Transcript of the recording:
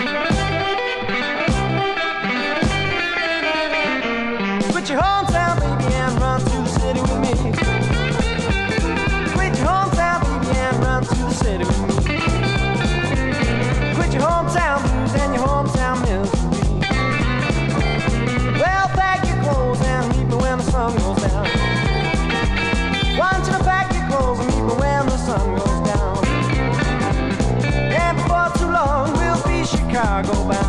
you Chicago bound.